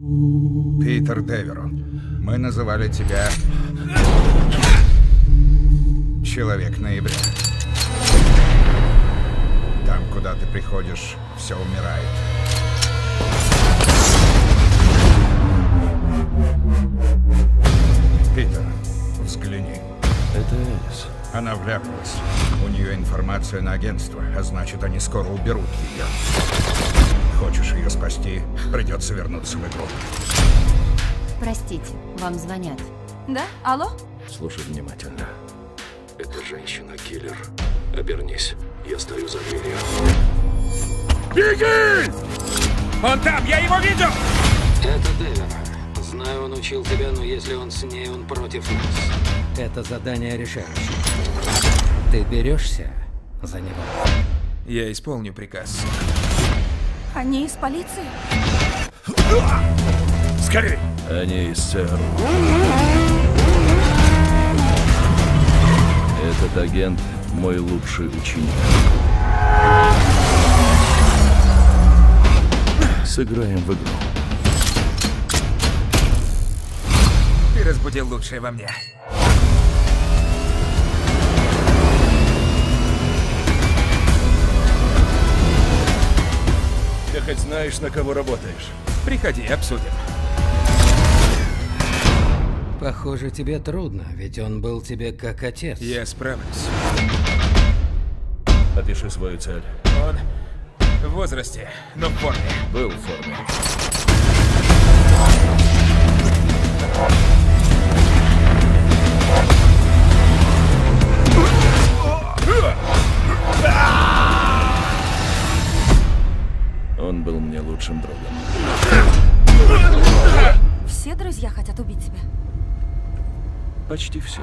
Питер Деверон, мы называли тебя Человек Ноября. Там, куда ты приходишь, все умирает. Питер, взгляни. Это Элис. Она вляпалась. У нее информация на агентство, а значит, они скоро уберут ее. Ее спасти, придется вернуться в игру. Простите, вам звонят. Да? Алло? Слушай внимательно. Это женщина-киллер. Обернись. Я стою за дверью. Он там, я его видел! Это Девер. Знаю, он учил тебя, но если он с ней, он против нас. Это задание решающее. Ты берешься за него? Я исполню приказ. Они из полиции? Скорей! Они из ЦРУ. Этот агент мой лучший ученик. Сыграем в игру. Ты разбудил лучшее во мне. Хоть знаешь, на кого работаешь? Приходи, обсудим. Похоже, тебе трудно, ведь он был тебе как отец. Я справлюсь. Опиши свою цель. Он в возрасте, но в форме. Был в форме. Он был мне лучшим другом. Все друзья хотят убить тебя. Почти все.